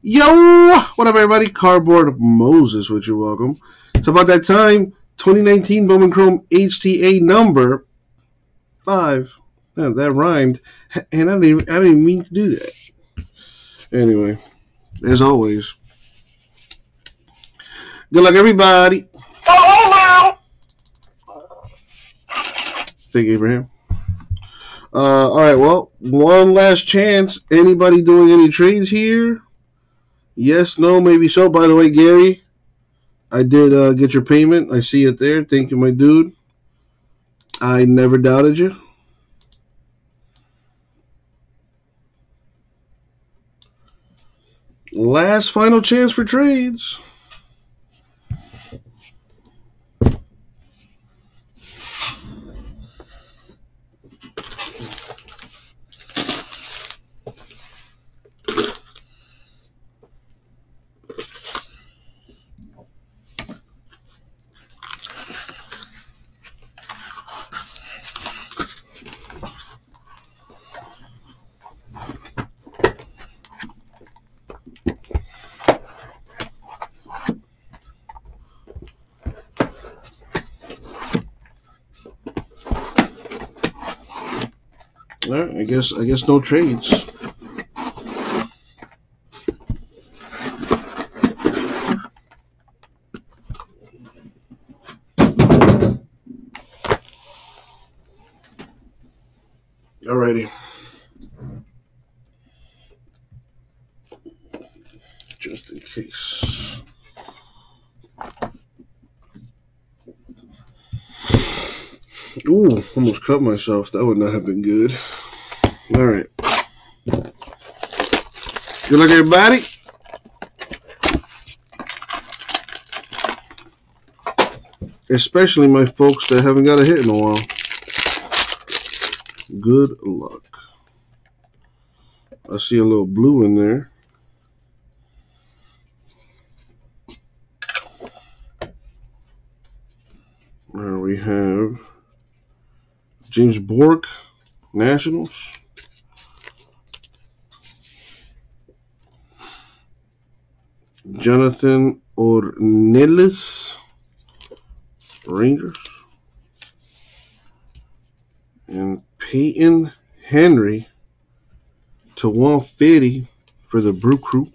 Yo, what up, everybody? Cardboard Moses, which you welcome. It's about that time. 2019 Bowman Chrome HTA number five. Yeah, that rhymed, and I didn't, even, I didn't even mean to do that. Anyway, as always, good luck, everybody. Thank you, Abraham. Uh, all right, well, one last chance. Anybody doing any trades here? Yes, no, maybe so. By the way, Gary, I did uh, get your payment. I see it there. Thank you, my dude. I never doubted you. Last final chance for trades. Guess I guess no trades. Alrighty. Just in case. Ooh, almost cut myself. That would not have been good. All right. Good luck, everybody. Especially my folks that haven't got a hit in a while. Good luck. I see a little blue in there. There we have James Bourque, Nationals. Jonathan Ornelas, Rangers. And Payton Henry to 150 for the Brew Crew.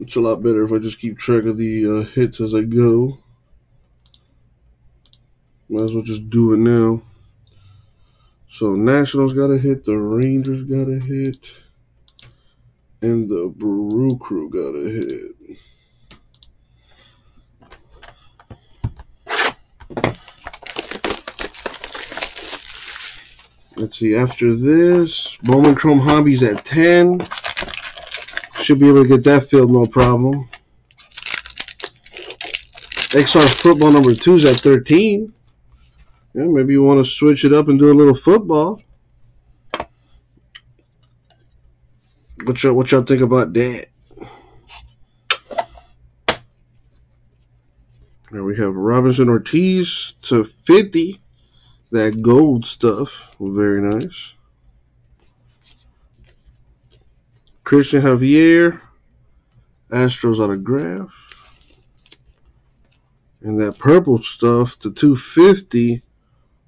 It's a lot better if I just keep track of the uh, hits as I go. Might as well just do it now. So Nationals got a hit, the Rangers got a hit, and the Brew Crew got a hit. Let's see, after this, Bowman Chrome Hobbies at 10. Should be able to get that filled, no problem. XR football number two is at 13. Yeah, maybe you want to switch it up and do a little football. What y'all, what y'all think about that? There we have Robinson Ortiz to 50. That gold stuff. Very nice. Cristian Javier. Astros autograph. And that purple stuff, the 250.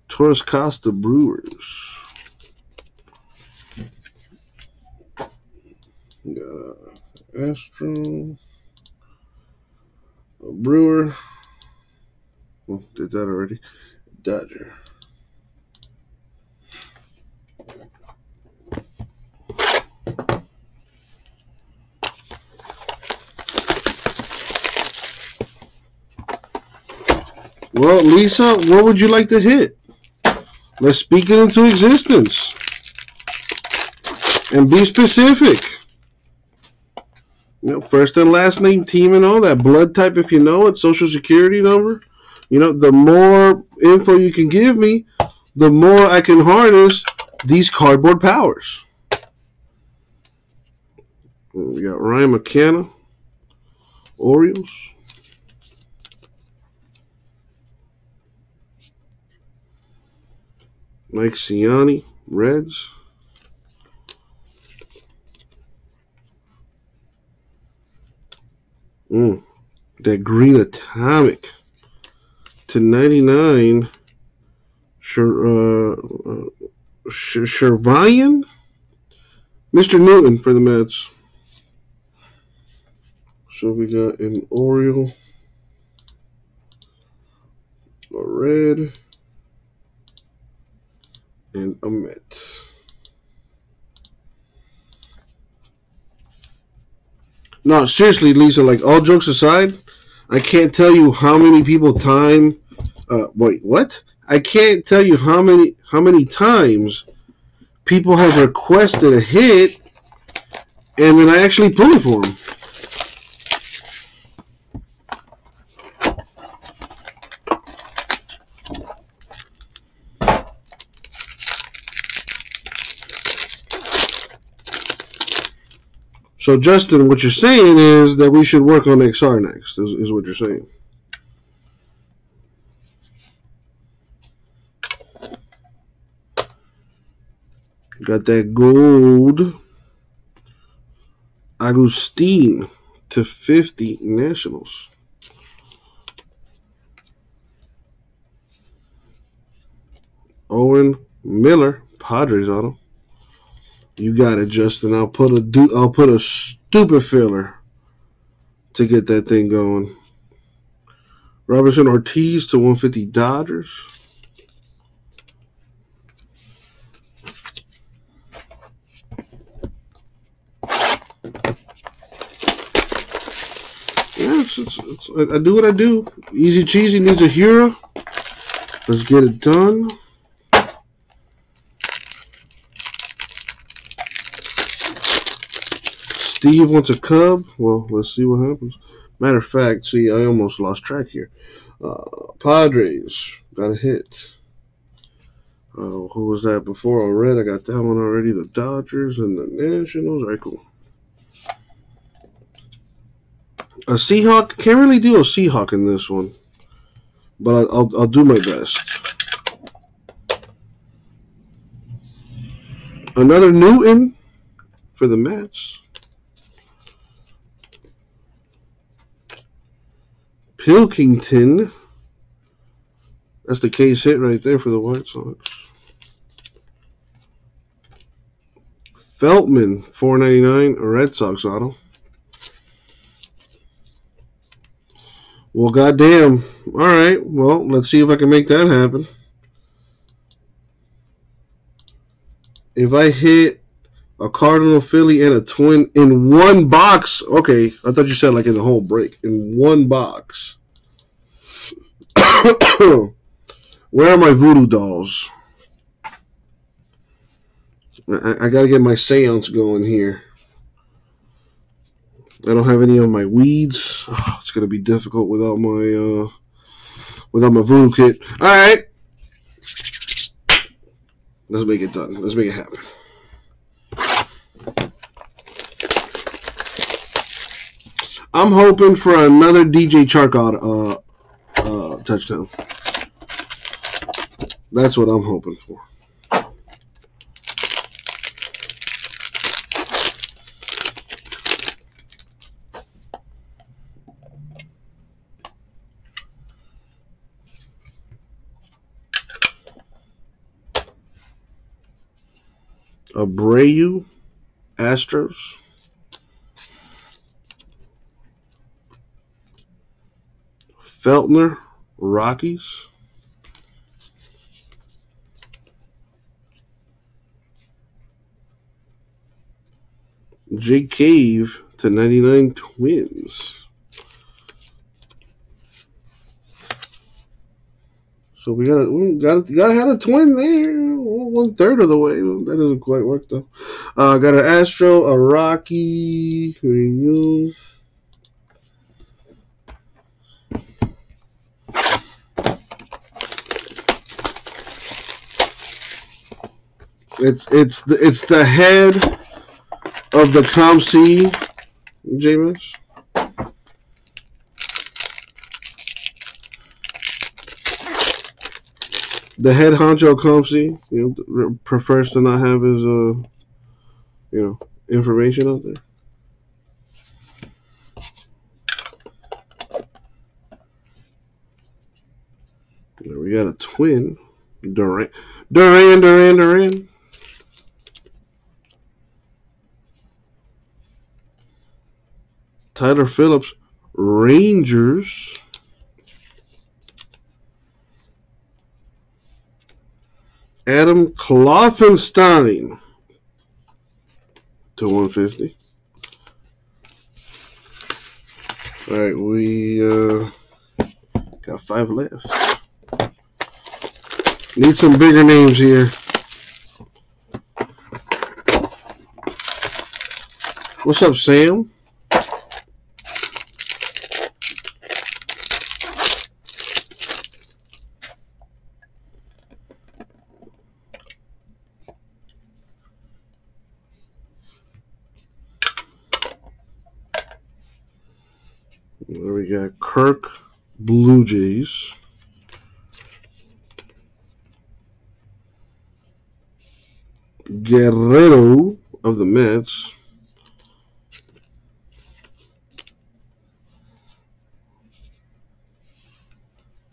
Torres Costa Brewers. Got a Astro. A Brewer. Oh, did that already. Dodger. Well, Lisa, what would you like to hit? Let's speak it into existence. And be specific. You know, first and last name, team, and all that. Blood type, if you know it. Social security number. You know, the more info you can give me, the more I can harness these cardboard powers. We got Ryan McKenna, Orioles. Mike Siani, Reds. Mm, that green atomic to 99. Sure, uh, uh, Shervyen? Mr. Newton for the Mets. So we got an Oriole, a red, and a Met. No, seriously, Lisa, like all jokes aside, I can't tell you how many people time uh wait, what? I can't tell you how many how many times people have requested a hit and then I actually pull it for them. So, Justin, what you're saying is that we should work on XR next, is, is what you're saying. Got that gold. Agustin to 50 Nationals. Owen Miller, Padres on him. You got it, Justin. I'll put a do. I'll put a stupid filler to get that thing going. Robinson Ortiz to 150 Dodgers. Yeah, it's, it's, it's, I do what I do. Easy cheesy needs a hero. Let's get it done. Steve wants a Cub. Well, let's see what happens. Matter of fact, see, I almost lost track here. Uh, Padres got a hit. Uh, who was that before? I read. I got that one already. The Dodgers and the Nationals. All right, cool. A Seahawk. Can't really do a Seahawk in this one, but I'll, I'll, I'll do my best. Another Newton for the Mets. Pilkington. That's the case hit right there for the White Sox. Feltman, four ninety nine, a Red Sox auto. Well, goddamn. All right. Well, let's see if I can make that happen. If I hit a Cardinal Philly and a twin in one box. Okay, I thought you said like in the whole break. In one box. Where are my voodoo dolls? I, I, gotta get my seance going here. I don't have any of my weeds. Oh, it's gonna be difficult without my uh without my voodoo kit. Alright. Let's make it done. Let's make it happen. I'm hoping for another DJ Chark uh, uh, touchdown. That's what I'm hoping for. Abreu, Astros. Feltner, Rockies. Jake Cave to 99 Twins. So we got a, we got a, got had a twin there, one third of the way. That doesn't quite work though. Uh, got an Astro, a Rocky. It's it's the it's the head of the COMC, James. the head honcho Compsy, you know, prefers to not have his, uh, you know, information out there. Now we got a twin, Duran, Duran, Duran, Duran. Tyler Phillips, Rangers. Adam Kloffenstein to 150. All right, we uh, got five left. Need some bigger names here. What's up, Sam? There we got Kirk Blue Jays. Guerrero of the Mets.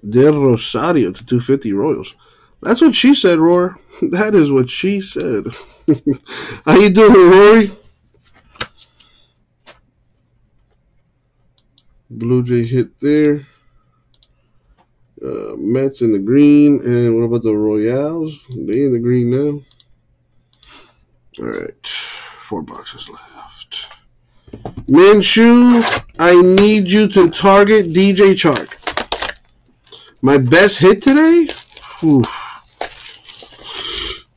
Del Rosario to 250 Royals. That's what she said, Roar. That is what she said. How you doing, Rory? Blue Jay hit there. Uh, Mets in the green. And what about the Royals? They in the green now. All right. Four boxes left. Minshew, I need you to target DJ Chark. My best hit today? Oof.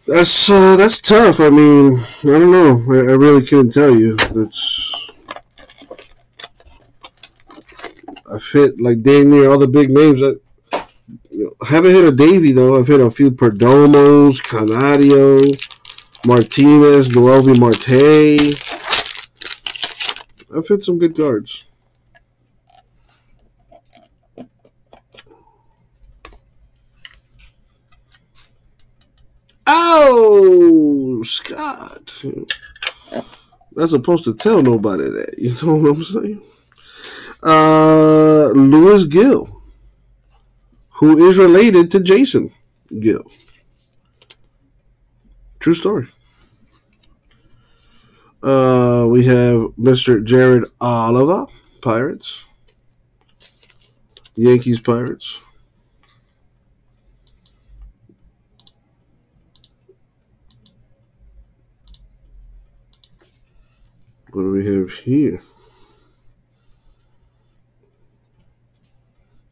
That's uh, that's tough. I mean, I don't know. I, I really couldn't tell you. That's I've hit like damn near all the big names. I, you know, haven't hit a Davy though. I've hit a few Perdomos, Canario, Martinez, Noelvi Marte. I've hit some good cards. Oh, Scott. Not supposed to tell nobody that. You know what I'm saying? Uh, Luis Gil, who is related to Jason Gill. True story. Uh, we have Mr. Jared Oliva, Pirates. Yankees, Pirates. What do we have here?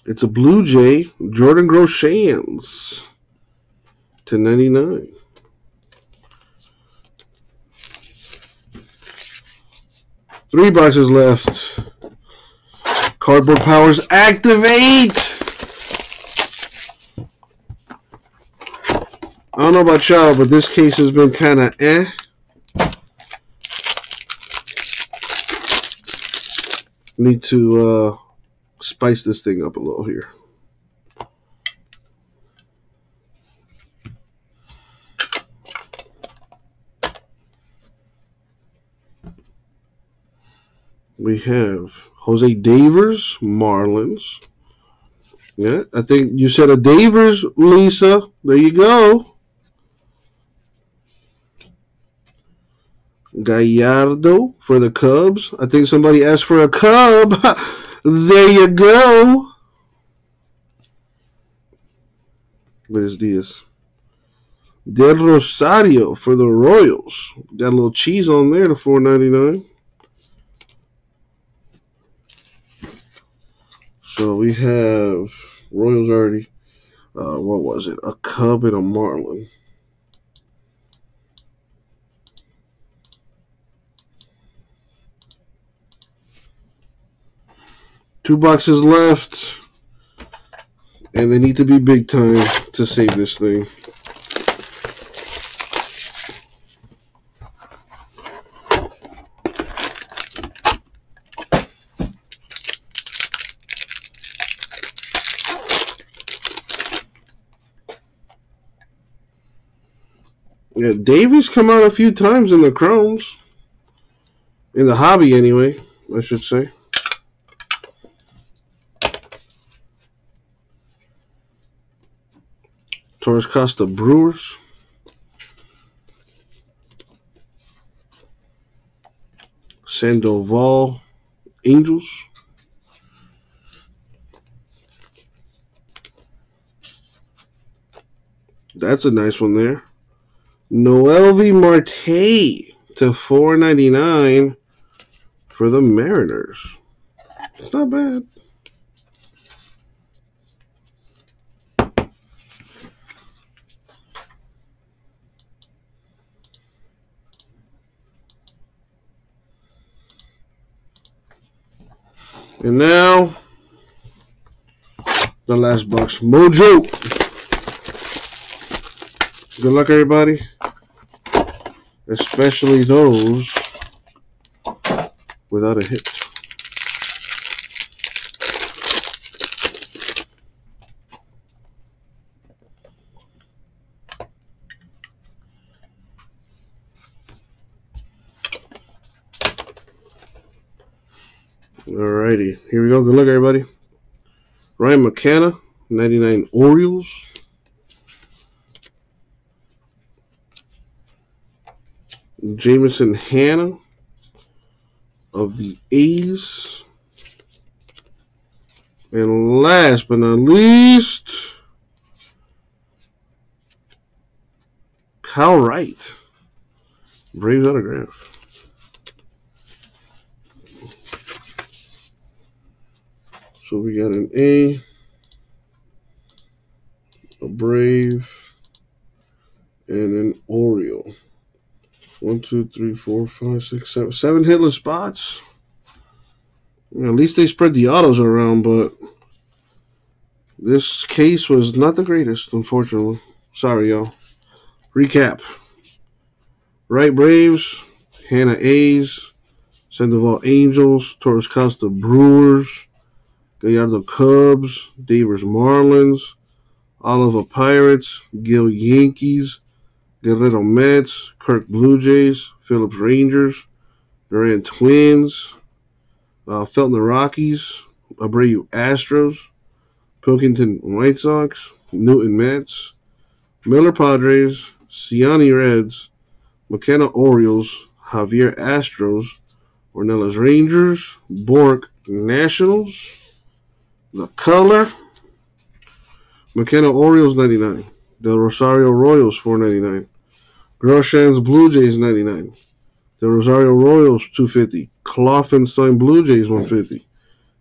It's a Blue Jay, Jordan Groshans to 99. Three boxes left. Cardboard powers activate! I don't know about y'all, but this case has been kind of eh. Need to uh, spice this thing up a little here. We have Jose Devers, Marlins. Yeah, I think you said a Devers, Lisa. There you go. Gallardo for the Cubs. I think somebody asked for a Cub. there you go. What is this? Del Rosario for the Royals. Got a little cheese on there to four ninety nine. So we have Royals already. Uh, what was it? A Cub and a Marlin. Two boxes left. And they need to be big time to save this thing. Yeah, Davies come out a few times in the Chromes. In the hobby, anyway, I should say. Torres Costa Brewers. Sandoval Angels. That's a nice one there. Noelvi Marte to 499 for the Mariners. It's not bad. And now, the last box. Mojo. Good luck, everybody. Especially those without a hit. Alrighty, here we go. Good luck, everybody. Ryan McKenna, 99 Orioles. Jameson Hannah of the A's. And last but not least, Kyle Wright. Braves autograph. So we got an A, a Brave, and an Oriole. One, two, three, four, five, six, seven. Seven hitless spots. At least they spread the autos around, but this case was not the greatest, unfortunately. Sorry, y'all. Recap. Wright Braves, Hannah A's, Sandoval Angels, Torres Costa Brewers, Gallardo Cubs, Devers Marlins, Oliva Pirates, Gil Yankees, Guerrero Mets, Kirk Blue Jays, Phillips Rangers, Duran Twins, uh, Feltner Rockies, Abreu Astros, Pilkington White Sox, Newton Mets, Miller Padres, Siani Reds, McKenna Orioles, Javier Astros, Ornelas Rangers, Bourque Nationals, the color, McKenna Orioles 99. Del Rosario Royals 499. Groshans Blue Jays 99. Del Rosario Royals 250. Kloffenstein Blue Jays 150.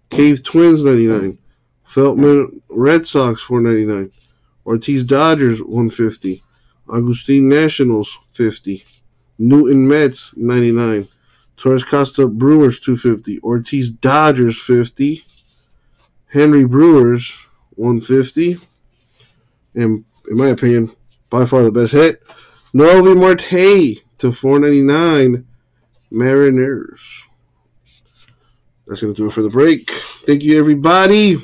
Cave Twins 99. Feltman Red Sox 499. Ortiz Dodgers 150. Agustin Nationals 50. Newton Mets 99. Torres Costa Brewers 250. Ortiz Dodgers 50. Henry Brewers 150. And in my opinion, by far the best hit. Noelvi Marte to 499 Mariners. That's going to do it for the break. Thank you, everybody.